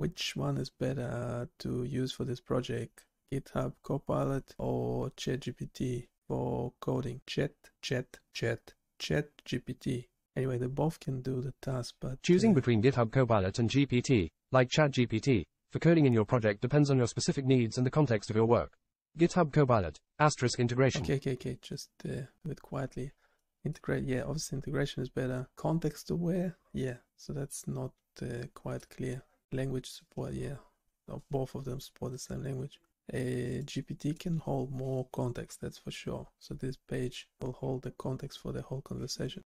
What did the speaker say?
which one is better to use for this project? GitHub Copilot or ChatGPT for coding? Chat, Chat, Chat, Chat GPT. Anyway, they both can do the task, but Choosing uh, between GitHub Copilot and GPT, like ChatGPT, for coding in your project depends on your specific needs and the context of your work. GitHub Copilot, asterisk integration. Okay, okay, okay. Just uh, do it quietly. Integrate. Yeah, obviously integration is better. Context aware. Yeah, so that's not uh, quite clear. Language support. Yeah, both of them support the same language. A GPT can hold more context. That's for sure. So this page will hold the context for the whole conversation.